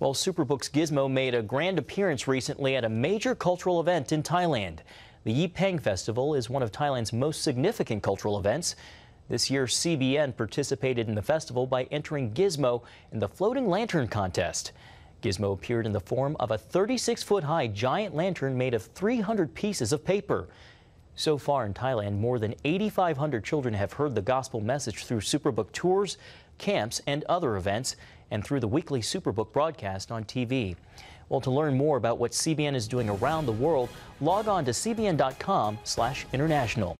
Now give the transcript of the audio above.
Well, Superbook's Gizmo made a grand appearance recently at a major cultural event in Thailand. The Yi Peng Festival is one of Thailand's most significant cultural events. This year, CBN participated in the festival by entering Gizmo in the Floating Lantern Contest. Gizmo appeared in the form of a 36-foot high giant lantern made of 300 pieces of paper. So far in Thailand, more than 8,500 children have heard the gospel message through Superbook tours, camps, and other events, and through the weekly Superbook broadcast on TV. Well, to learn more about what CBN is doing around the world, log on to cbn.com/international.